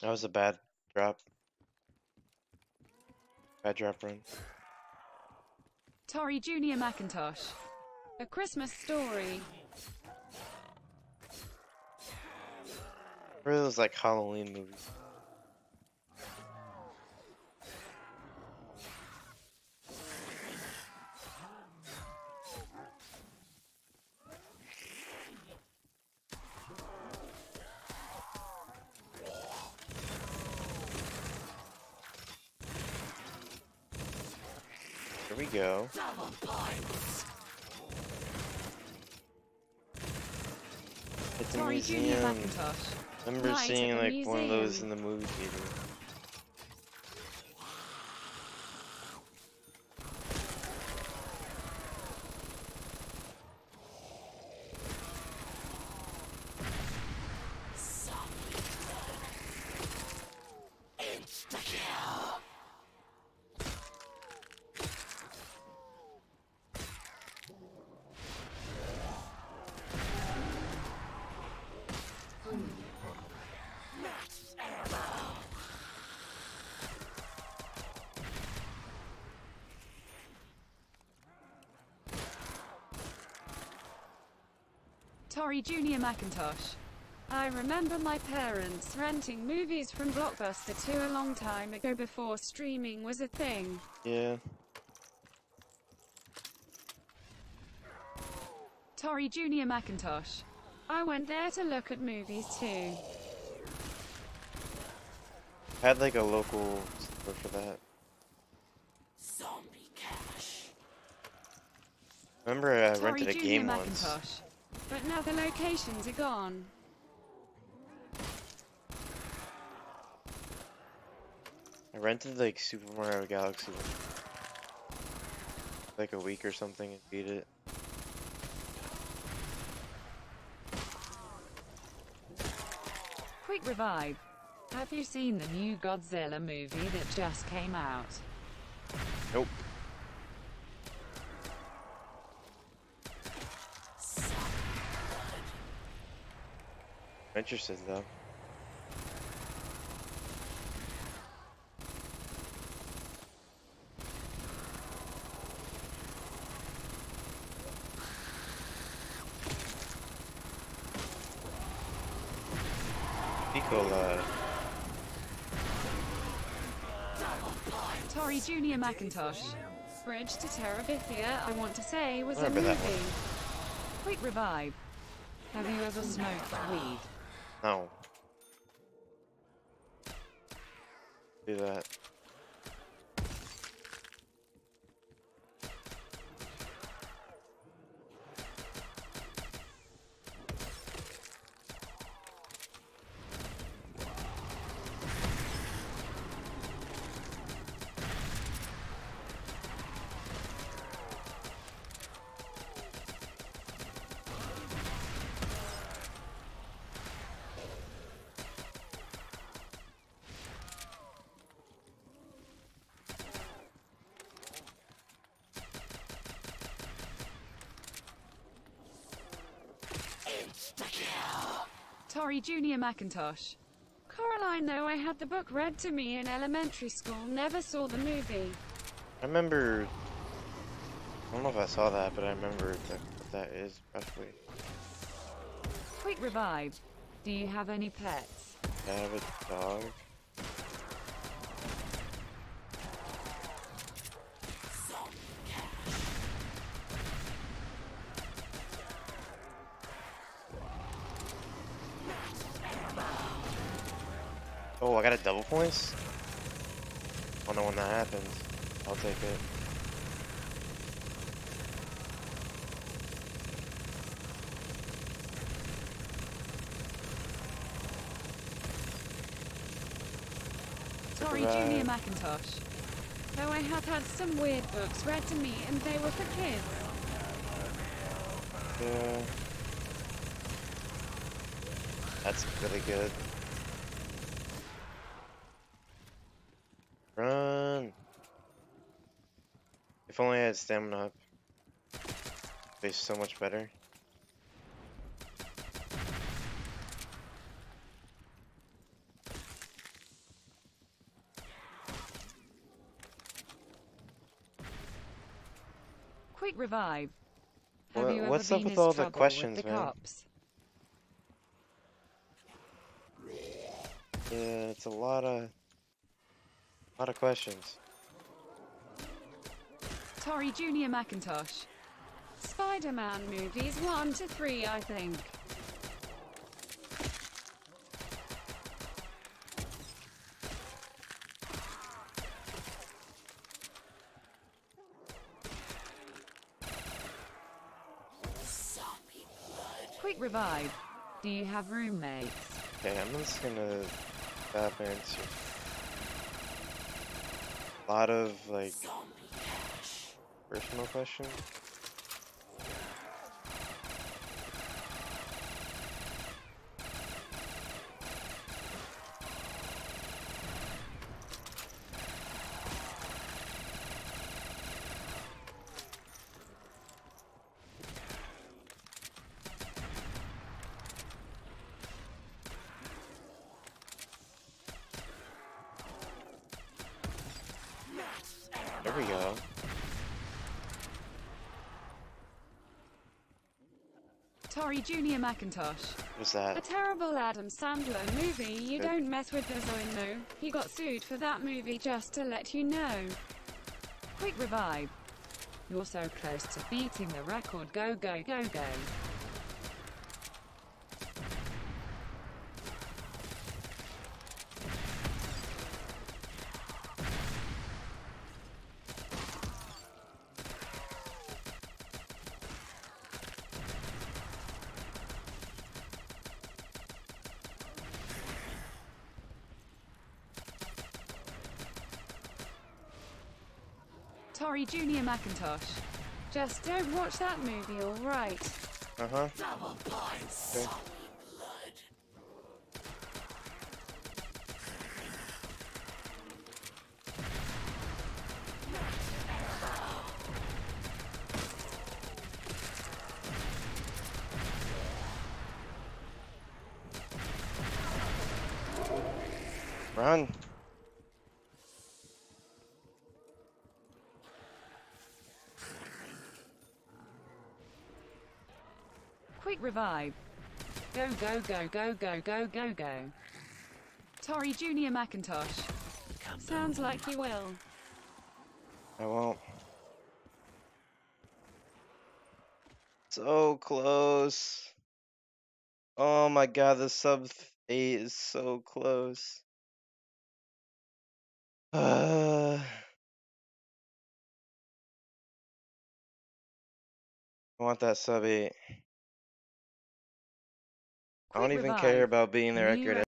That was a bad drop. Bad drop run. Tori Junior Macintosh. A Christmas Story. Really those like Halloween movies. Here we go. It's a Junior museum. Macintosh. I remember seeing like one of those in the movie theater. Tori Junior Macintosh. I remember my parents renting movies from Blockbuster 2 a long time ago before streaming was a thing. Yeah. Tori Junior Macintosh. I went there to look at movies too. Had like a local store for that. Zombie cash. Remember I Tori rented a Junior game once. But now the locations are gone. I rented like Super Mario Galaxy like a week or something and beat it. Quick revive. Have you seen the new Godzilla movie that just came out? Nope. I'm interested though. Picola. Uh, Tori Junior Macintosh. Bridge to Terabithia, I want to say, was a Remember movie. Quick revive. Have you ever smoked weed? No. Do that. Tori Junior Macintosh. Coraline, though I had the book read to me in elementary school, never saw the movie. I remember. I don't know if I saw that, but I remember that, that is roughly. Quick revive. Do you have any pets? I have a dog. Oh, I got a double points? Oh, I don't know when that happens. I'll take it. Revive. Junior Macintosh. Though I have had some weird books read to me and they were for kids. Yeah. That's really good. If only I had stamina up. be so much better. Quick revive. What, what's up with all the questions, the man? Cops? Yeah, it's a lot of, lot of questions. Tori Junior McIntosh. Spider-Man movies 1 to 3, I think. Quick revive. Do you have roommates? Okay, I'm just gonna tap into a lot of like personal questions. There we go. Tori Junior McIntosh. What's that? A terrible Adam Sandler movie. You don't mess with the Zohan. He got sued for that movie just to let you know. Quick revive. You're so close to beating the record. Go, go, go, go. Tori Junior McIntosh. Just don't watch that movie, alright? Uh huh. Okay. Run. Revive. Go, go, go, go, go, go, go, go. Tori Junior McIntosh. Sounds like you will. I won't. So close. Oh my god, the sub th- 8 is so close. Uh, I want that sub 8. I don't even care about being the record